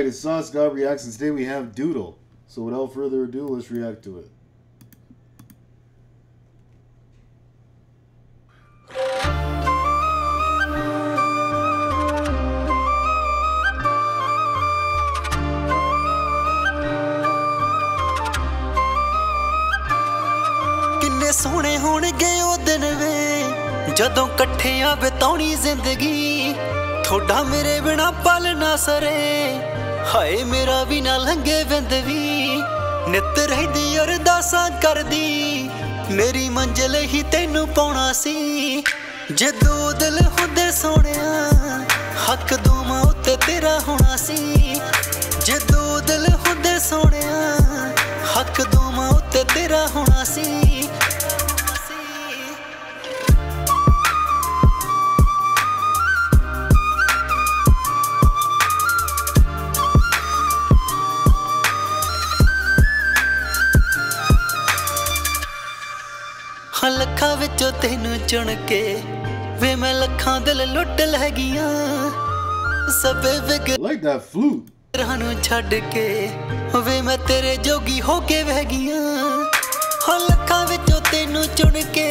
Alright, it's Sauce God Reactions. Today we have Doodle. So without further ado, let's react to it. ਕਿੰਨੇ ਸੋਹਣੇ ਹੋਣਗੇ ਉਹ ਦਿਨ ਵੇ ਜਦੋਂ ਇਕੱਠਿਆਂ ਬਿਤਾਉਣੀ ਜ਼ਿੰਦਗੀ ਥੋੜਾ ਮੇਰੇ ਬਿਨਾ ਪਲ ਨਾ ਸਰੇ ਹਾਏ ਮੇਰਾ ਵੀ ਨਾ ਲੰਗੇ ਵਿੰਦ ਵੀ, ਨਿਤ ਰਹਿੰਦੀ ਅਰਦਾਸਾਂ ਕਰਦੀ। ਮੇਰੀ ਮੰਜ਼ਿਲ ਹੀ ਤੈਨੂੰ ਪਾਉਣਾ ਸੀ। ਜੇ ਦੋ ਦਿਲ ਹੁੰਦੇ ਸੋਹਣਿਆ, ਹੱਕ ਦੋਵਾਂ ਉੱਤੇ ਤੇਰਾ ਹੋਣਾ ਸੀ। ਜੇ ਦੋ ਦਿਲ ਹੁੰਦੇ ਸੋਹਣਿਆ, ਹੱਕ ਦੋਵਾਂ ਉੱਤੇ ਤੇਰਾ ਹੋਣਾ ਸੀ। ਹਾਂ ਲੱਖਾਂ ਵਿੱਚੋਂ ਤੈਨੂੰ ਚੁਣ ਕੇ ਵੇ ਮੈਂ ਲੱਖਾਂ ਦਿਲ ਲੁੱਟ ਲੈ ਗਈਆਂ ਸਭੇ Vig I like that flute. ਰਾਹ ਨੂੰ ਛੱਡ ਕੇ ਵੇ ਮੈਂ ਤੇਰੇ ਜੋਗੀ ਹੋ ਕੇ ਵਹਿ ਗਈਆਂ। ਹਾਂ ਲੱਖਾਂ ਵਿੱਚੋਂ ਤੈਨੂੰ ਚੁਣ ਕੇ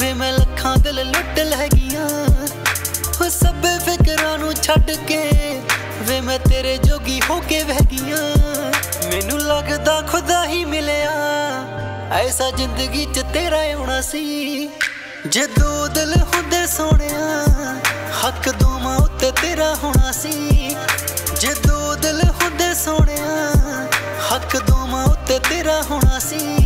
ਵੇ ਮੈਂ ਲੱਖਾਂ ਦਿਲ ਲੁੱਟ ਲੈ ਗਈਆਂ ਹੋ ਸਭ ਫਿਕਰਾਂ ਨੂੰ ਛੱਡ ਕੇ ਐਸਾ ਜ਼ਿੰਦਗੀ 'ਚ ਤੇਰਾ ਆਉਣਾ ਸੀ। ਜੇ ਦੋ ਦਿਲ ਹੁੰਦੇ ਸੋਹਣਿਆ, ਹੱਕ ਦੋਵਾਂ ਉੱਤੇ ਤੇਰਾ ਹੋਣਾ ਸੀ। ਜੇ ਦੋ ਦਿਲ ਹੁੰਦੇ ਸੋਹਣਿਆ, ਹੱਕ ਦੋਵਾਂ ਉੱਤੇ ਤੇਰਾ ਹੋਣਾ ਸੀ।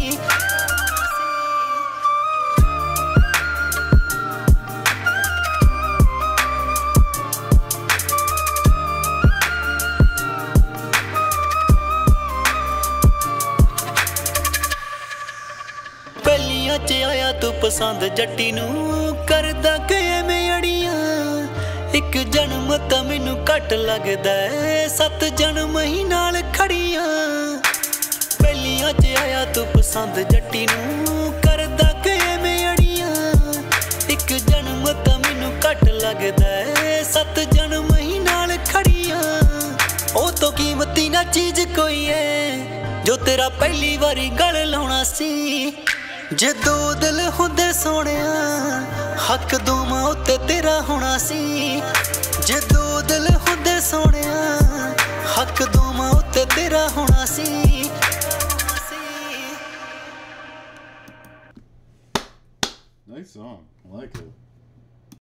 ਪਹਿਲੀਆਂ ਚ ਆਇਆ ਤੂੰ ਪਸੰਦ ਜੱਟੀ ਨੂੰ। ਕਰਦਾ ਕਿ ਐਵੇਂ ਅੜੀਆਂ? ਇੱਕ ਜਨਮ ਤਾਂ ਮੈਨੂੰ ਘੱਟ ਲੱਗਦਾ ਸੱਤ ਜਨਮ ਹੀ ਨਾਲ ਖੜੀਆਂ। ਪਹਿਲੀਆਂ ਚ ਆਇਆ ਤੂੰ ਪਸੰਦ ਜੱਟੀ ਨੂੰ। ਕਰਦਾ ਕਿ ਅੜੀਆਂ? ਇੱਕ ਜਨਮ ਤਾਂ ਮੈਨੂੰ ਘੱਟ ਲੱਗਦਾ ਸੱਤ ਜਨਮ ਹੀ ਨਾਲ ਖੜੀਆਂ। ਉਹ ਤੋਂ ਕੀਮਤੀ ਨਾ ਚੀਜ਼ ਕੋਈ ਏ ਜੋ ਤੇਰਾ ਪਹਿਲੀ ਵਾਰੀ ਗਲ ਲਾਉਣਾ ਸੀ। ਜੇ ਦੋ ਦਿਲ ਹੁੰਦੇ ਸੋਹਣਿਆ, ਹੱਕ ਦੋਵਾਂ ਉੱਤੇ ਤੇਰਾ ਹੋਣਾ ਸੀ ਜੇ ਦੋ ਦਿਲ ਹੁੰਦੇ ਸੋਹਣਿਆ, ਹੱਕ ਦੋਵਾਂ ਉੱਤੇ ਤੇਰਾ ਹੋਣਾ ਸੀ Nice song. I like it.